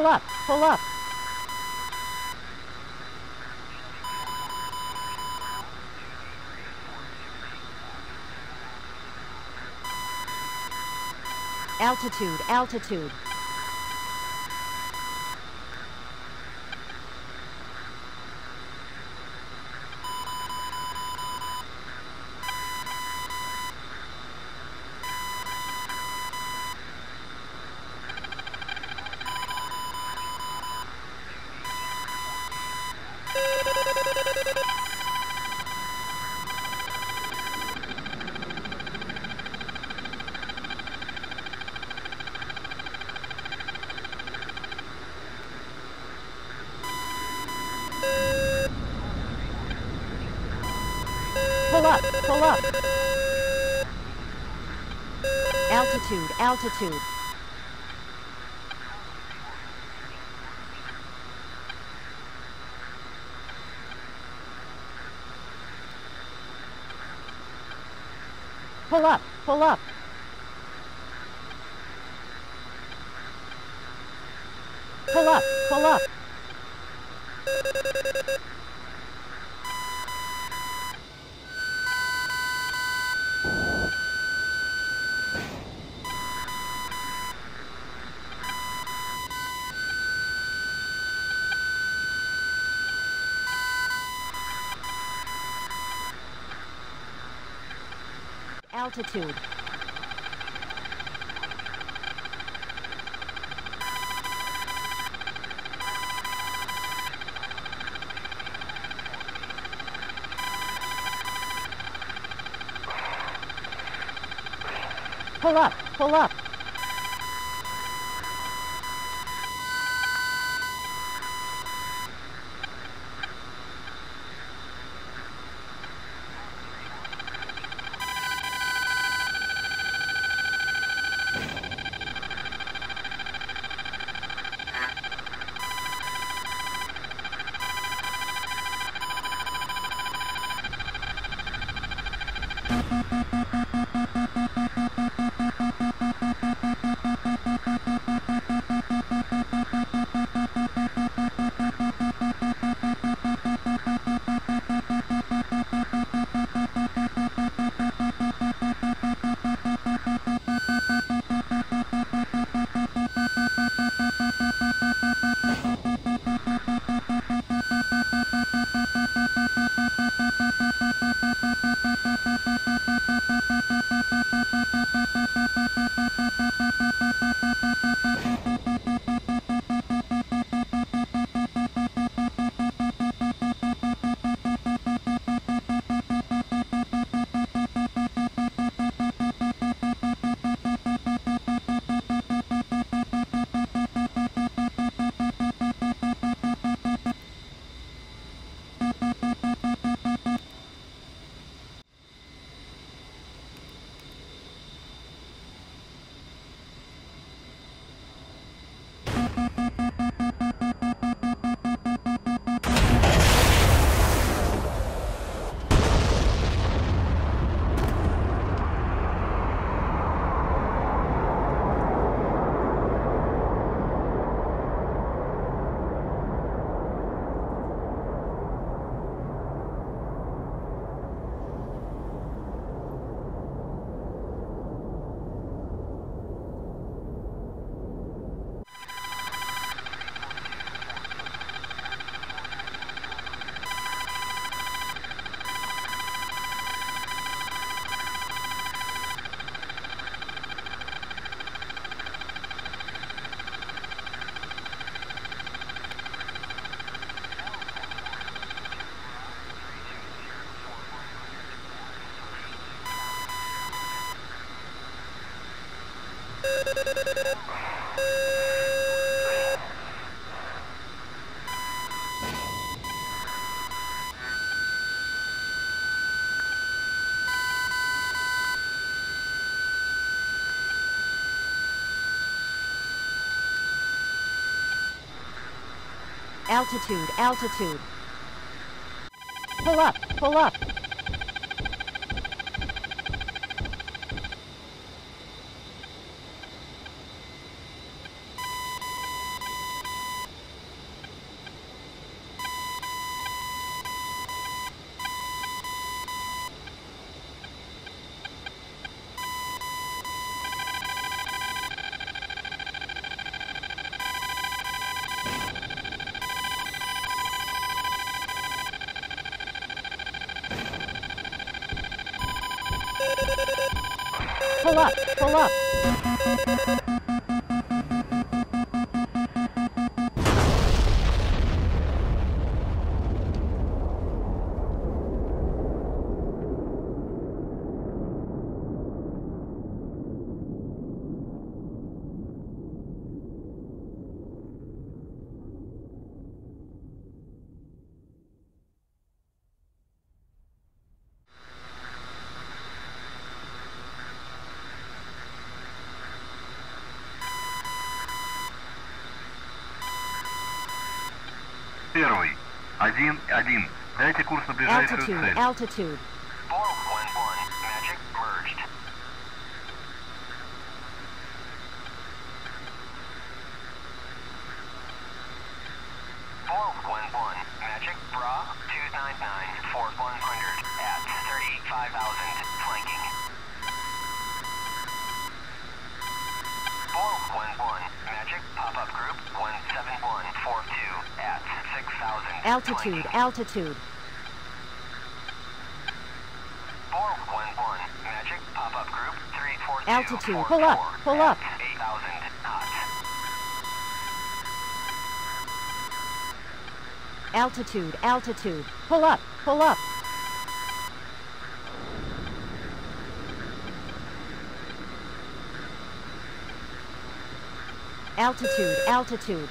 Pull up, pull up. Altitude, altitude. Pull up. Altitude, altitude. Pull up, pull up. Pull up, pull up. Altitude. Pull up, pull up. Thank you. Altitude, altitude. Pull up, pull up. Pull Первый. Один, один. Дайте курс на ближайшую Altitude, цель. altitude. Four one one. Magic merged. Four one one. Magic bra two nine nine four one hundred at thousand flanking. Four one one. Magic pop up group one seven one four two at. Altitude, altitude. 411, Magic Pop-Up Group 342. Altitude, pull up, pull up. 8,000 knots. Altitude, altitude. Pull up, pull up. Altitude, altitude.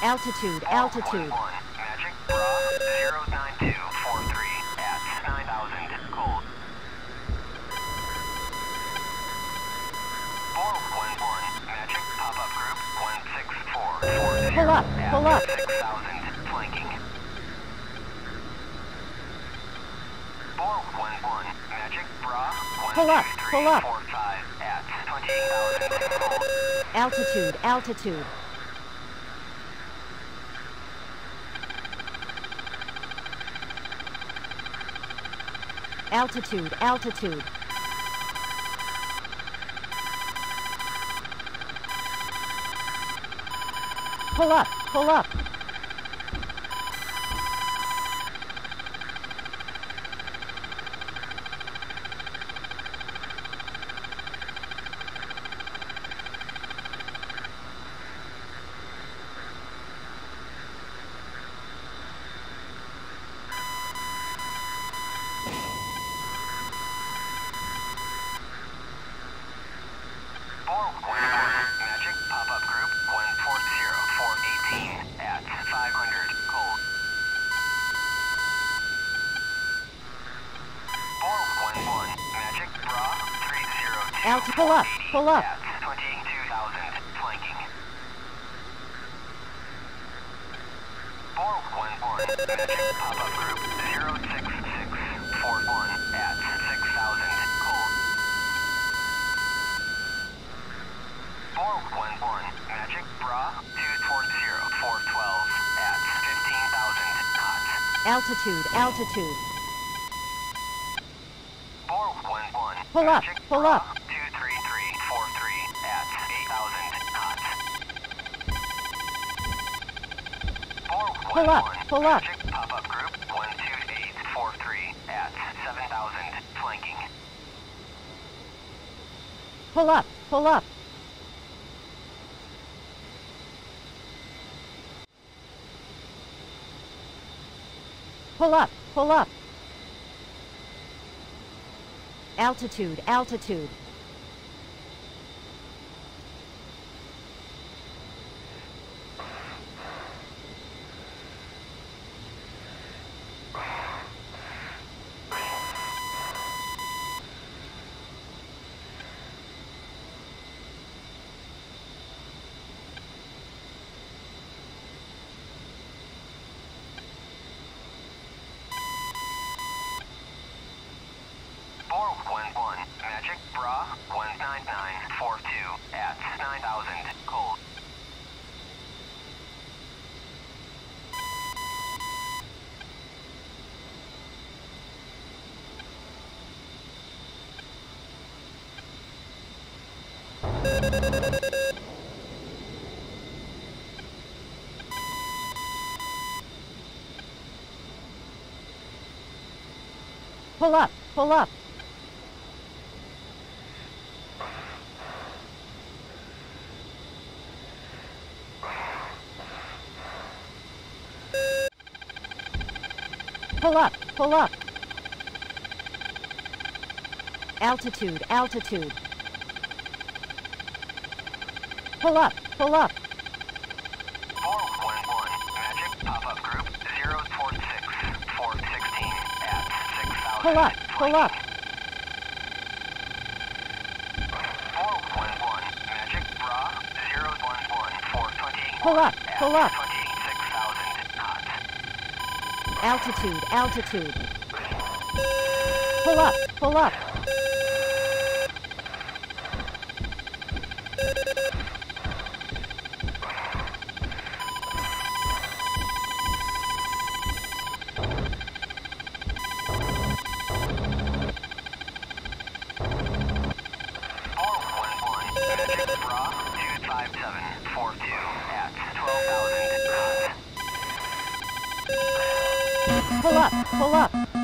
Altitude, altitude. Magic Bra 09243 at 9,000 cold. 411, Magic Pop-Up Group 16440 Pull up, pull up. 6,000 flanking. 411, Magic Bra Pull up, pull up. 12345 at 28,000 cold. Altitude, altitude. Altitude, altitude. Pull up, pull up. Four one one Magic Pop-Up Group one four zero four eighteen at five hundred cold. Four one one Magic Bra three zero two Alt- pull up, pull up. at twenty two thousand flanking. Four one one Magic Pop-Up Group zero six six four one at six thousand cold. 411, Magic Bra 240 412 at 15,000 knots. Altitude, altitude. 411, Pull up, pull up. 23343 at 8,000 knots. 411, Pull up, pull up. Pop-Up Group 12843 at 7,000 flanking. Pull up, pull up. Pull up, pull up. Altitude, altitude. 9000. Cold. Pull up, pull up. Pull up, pull up. Altitude, altitude. Pull up, pull up. 411, Magic, pop-up group, 046, 416, Pull up, pull up. 411, Magic, bra, 011, 420. Pull up, pull up. 26,000 knots. Altitude, altitude. Pull up, pull up. Four one Pull up, pull up.